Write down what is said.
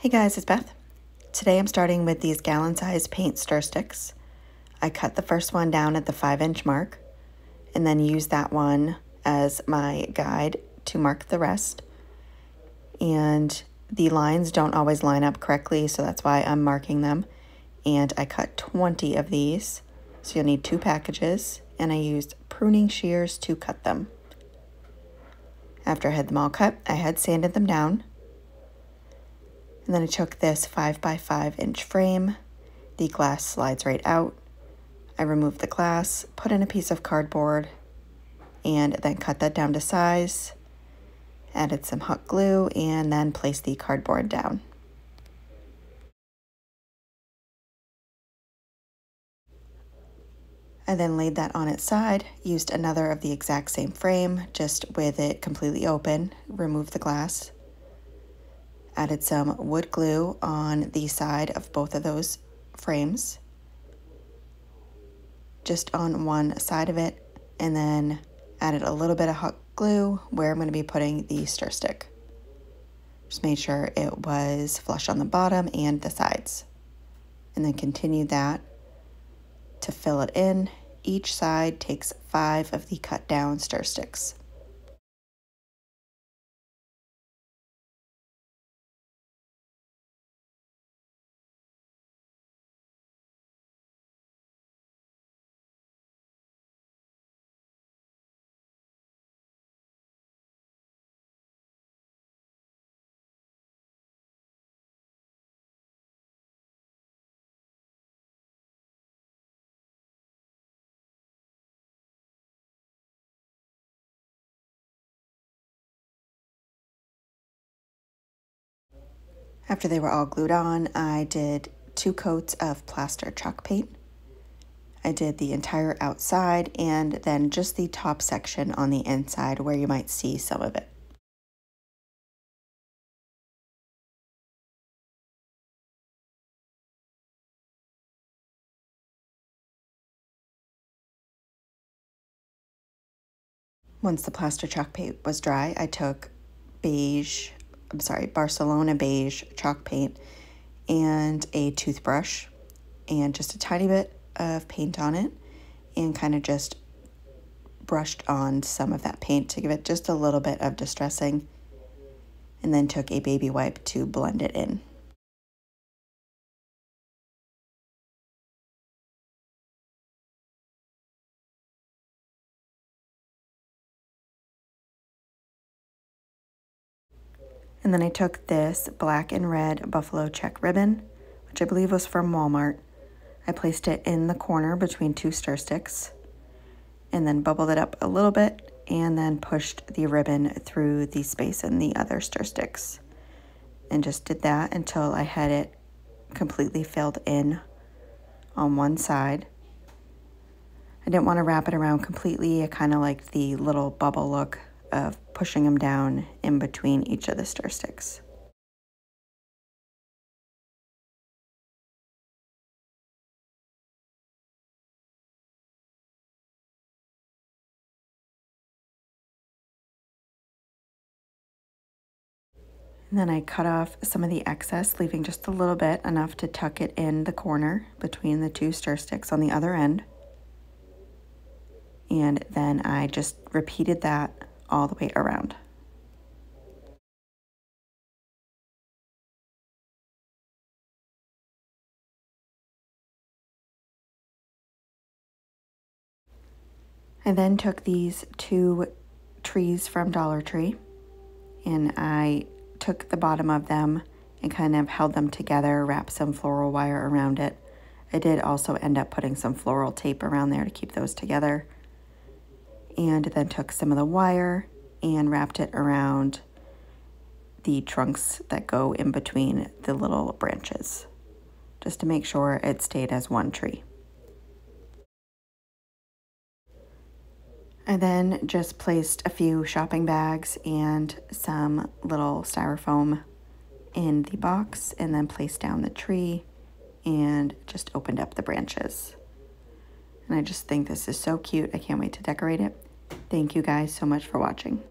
Hey guys, it's Beth. Today I'm starting with these gallon sized paint stir sticks. I cut the first one down at the 5 inch mark and then use that one as my guide to mark the rest. And the lines don't always line up correctly, so that's why I'm marking them. And I cut 20 of these, so you'll need two packages, and I used pruning shears to cut them. After I had them all cut, I had sanded them down and then I took this 5 by 5 inch frame. The glass slides right out. I removed the glass, put in a piece of cardboard, and then cut that down to size. Added some hot glue and then placed the cardboard down. I then laid that on its side, used another of the exact same frame, just with it completely open, removed the glass, added some wood glue on the side of both of those frames, just on one side of it, and then added a little bit of hot glue where I'm going to be putting the stir stick. Just made sure it was flush on the bottom and the sides. And then continued that to fill it in. Each side takes five of the cut down stir sticks. After they were all glued on, I did two coats of plaster chalk paint. I did the entire outside and then just the top section on the inside where you might see some of it. Once the plaster chalk paint was dry, I took beige I'm sorry, Barcelona beige chalk paint and a toothbrush and just a tiny bit of paint on it and kind of just brushed on some of that paint to give it just a little bit of distressing and then took a baby wipe to blend it in. And then I took this black and red buffalo check ribbon, which I believe was from Walmart. I placed it in the corner between two stir sticks and then bubbled it up a little bit and then pushed the ribbon through the space in the other stir sticks. And just did that until I had it completely filled in on one side. I didn't want to wrap it around completely. I kind of liked the little bubble look of pushing them down in between each of the stir sticks. And then I cut off some of the excess, leaving just a little bit, enough to tuck it in the corner between the two stir sticks on the other end. And then I just repeated that all the way around. I then took these two trees from Dollar Tree and I took the bottom of them and kind of held them together, wrapped some floral wire around it. I did also end up putting some floral tape around there to keep those together and then took some of the wire and wrapped it around the trunks that go in between the little branches just to make sure it stayed as one tree. I then just placed a few shopping bags and some little styrofoam in the box and then placed down the tree and just opened up the branches. And I just think this is so cute. I can't wait to decorate it. Thank you guys so much for watching.